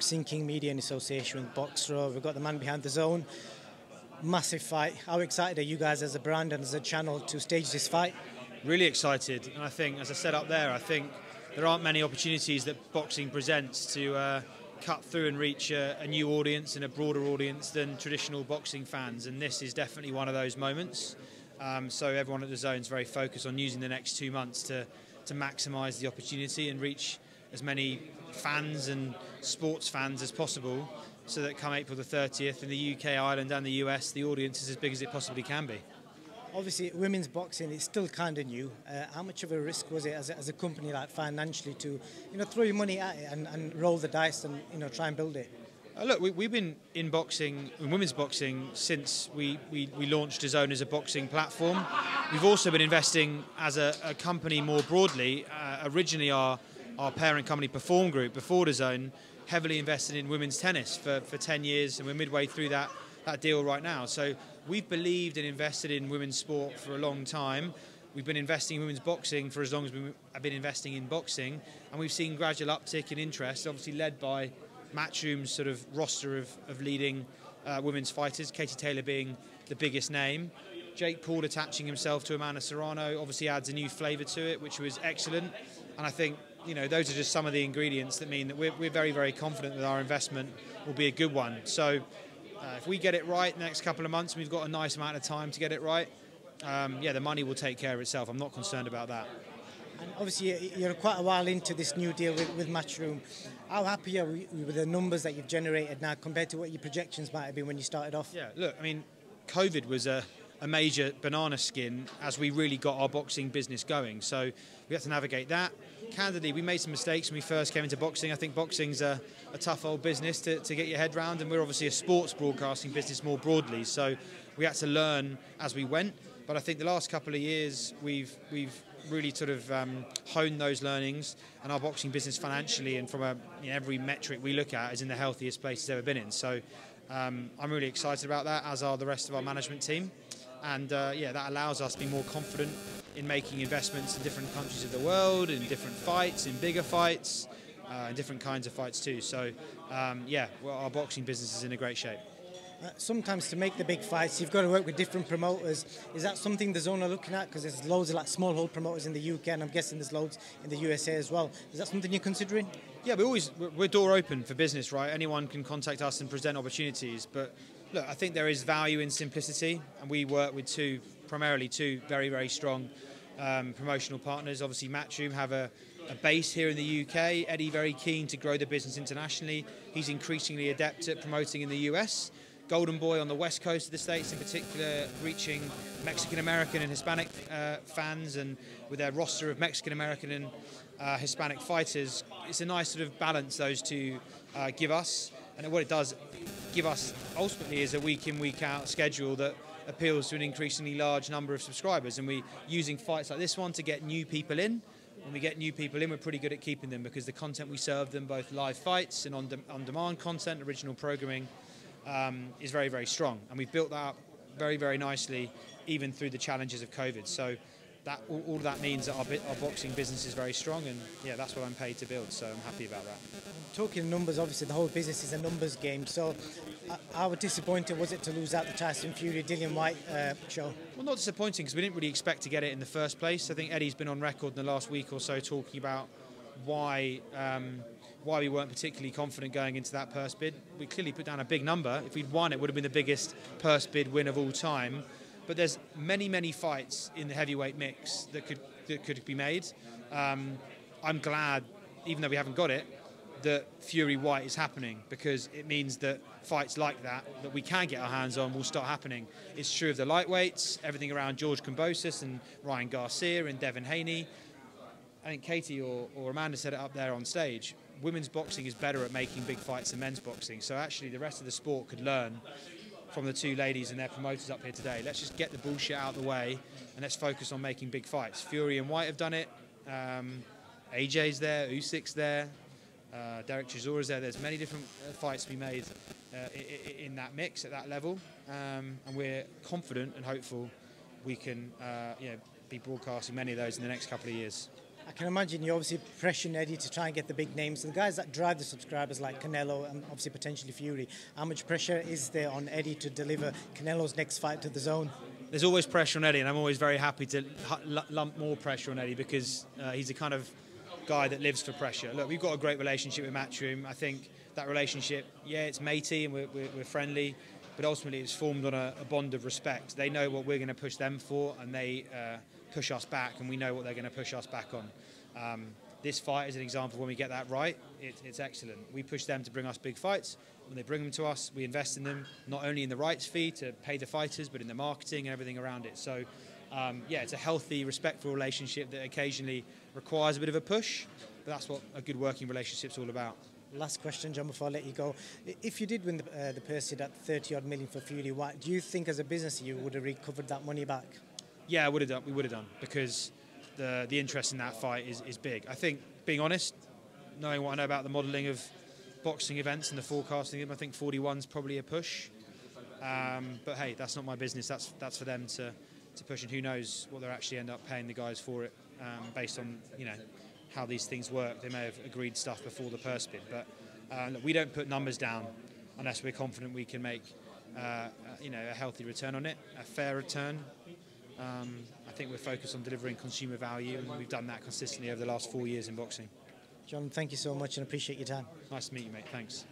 Boxing King Media in association with Boxrec. We've got the man behind DAZN. Massive fight. How excited are you guys as a brand and as a channel to stage this fight? Really excited, and I think, as I said up there, I think there aren't many opportunities that boxing presents to uh, cut through and reach a, a, new audience and a broader audience than traditional boxing fans, and this is definitely one of those moments. Um, so everyone at DAZN is very focused on using the next two months to to maximise the opportunity and reach as many fans and sports fans as possible so that come April the 30th in the UK, Ireland and the US, the audience is as big as it possibly can be. Obviously, women's boxing is still kind of new. Uh, how much of a risk was it as a, as a, company, like financially, to you know throw your money at it and, and roll the dice and you know try and build it? Uh, look, we, have been in boxing, in women's boxing, since we, we, we launched DAZN as a boxing platform. We've also been investing as a, a company more broadly. Uh, originally, our our parent company Perform Group before DAZN heavily invested in women's tennis for, for 10 years and we're midway through that, that deal right now. So we've believed and invested in women's sport for a long time. We've been investing in women's boxing for as long as we have been investing in boxing and we've seen gradual uptick in interest, obviously led by Matchroom's sort of roster of, of leading uh, women's fighters, Katie Taylor being the biggest name. Jake Paul attaching himself to Amanda Serrano obviously adds a new flavour to it, which was excellent. And I think you know, those are just some of the ingredients that mean that we're, we're very, very confident that our investment will be a good one. So uh, if we get it right the next couple of months, we've got a nice amount of time to get it right. Um, yeah, the money will take care of itself. I'm not concerned about that. And obviously, you're quite a while into this new deal with, with Matchroom. How happy are you with the numbers that you've generated now compared to what your projections might have been when you started off? Yeah, look, I mean, COVID was a, a major banana skin as we really got our boxing business going. So we had to navigate that candidly, we made some mistakes when we first came into boxing. I think boxing's a, a tough old business to, to get your head round, and we're obviously a sports broadcasting business more broadly. So we had to learn as we went. But I think the last couple of years, we've we've really sort of um, honed those learnings, and our boxing business financially and from a, you know, every metric we look at is in the healthiest place it's ever been in. So um, I'm really excited about that, as are the rest of our management team. And uh, yeah, that allows us to be more confident in making investments in different countries of the world, in different fights, in bigger fights, uh, and different kinds of fights too. So, um, yeah, well, our boxing business is in a great shape. Uh, sometimes to make the big fights, you've got to work with different promoters. Is that something DAZN are looking at? Because there's loads of like small hold promoters in the UK, and I'm guessing there's loads in the USA as well. Is that something you're considering? Yeah, we always we're door open for business, right? Anyone can contact us and present opportunities. But look, I think there is value in simplicity, and we work with two primarily two very, very strong um, promotional partners. Obviously, Matchroom have a, a, base here in the UK. Eddie very keen to grow the business internationally. He's increasingly adept at promoting in the US. Golden Boy on the west coast of the states, in particular, reaching Mexican American and Hispanic uh, fans, and with their roster of Mexican American and uh, Hispanic fighters, it's a nice sort of balance those two uh, give us. And what it does give us ultimately is a week in, week out schedule that appeals to an increasingly large number of subscribers. And we're using fights like this one to get new people in. When we get new people in, we're pretty good at keeping them because the content we serve them, both live fights and on, de on demand content, original programming, um, is very, very strong. And we've built that up very, very nicely, even through the challenges of COVID. So that all, all that means that our, our, boxing business is very strong, and yeah, that's what I'm paid to build. So I'm happy about that. Talking numbers, obviously the whole business is a numbers game. So uh, how disappointing was it to lose out the Tyson Fury Dillian Whyte uh, show? Well, not disappointing because we didn't really expect to get it in the first place. I think Eddie's been on record in the last week or so talking about why. Um, why we weren't particularly confident going into that purse bid. We clearly put down a big number. If we'd won, it would have been the biggest purse bid win of all time. But there's many, many fights in the heavyweight mix that could that could be made. Um, I'm glad, even though we haven't got it, that Fury Whyte is happening because it means that fights like that that we can get our hands on will start happening. It's true of the lightweights, everything around George Kambosos and Ryan Garcia and Devin Haney. I think Katie or, or Amanda said it up there on stage. Women's boxing is better at making big fights than men's boxing. So actually, the rest of the sport could learn from the two ladies and their promoters up here today. Let's just get the bullshit out of the way and let's focus on making big fights. Fury and Whyte have done it. Um, AJ's there, Usyk's there, uh, Derek Chisora's there. There's many different uh, fights to be made uh, in, in, that mix at that level, um, and we're confident and hopeful we can, uh, you know, be broadcasting many of those in the next couple of years. I can imagine you obviously pressuring Eddie to try and get the big names. The guys that drive the subscribers like Canelo and obviously potentially Fury, how much pressure is there on Eddie to deliver Canelo's next fight to DAZN? There's always pressure on Eddie, and I'm always very happy to lump more pressure on Eddie because uh, he's a kind of guy that lives for pressure. Look, we've got a great relationship with Matchroom. I think that relationship, yeah, it's matey and we're, we're, we're friendly, but ultimately it's formed on a, a, bond of respect. They know what we're going to push them for, and they uh, push us back, and we know what they're going to push us back on. Um, this fight is an example when we get that right, it, it's excellent. We push them to bring us big fights. When they bring them to us, we invest in them, not only in the rights fee to pay the fighters, but in the marketing and everything around it. So, um, yeah, it's a healthy, respectful relationship that occasionally requires a bit of a push, but that's what a good working relationship's all about. Last question, John, before I let you go. If you did win the, uh, the purse at 30 odd million for Fury, why, do you think as a business you would have recovered that money back? Yeah, I would have done. We would have done because the the interest in that fight is, is big. I think, being honest, knowing what I know about the modelling of boxing events and the forecasting of them, I think 41 is probably a push. Um, but hey, that's not my business. That's that's for them to, to push, and who knows what they'll actually end up paying the guys for it, um, based on you know how these things work. They may have agreed stuff before the purse bid, but uh, look, we don't put numbers down unless we're confident we can make uh, uh you know a healthy return on it, a fair return. Um, I think we're focused on delivering consumer value, and we've done that consistently over the last four years in boxing. John, thank you so much and appreciate your time. Nice to meet you, mate. Thanks.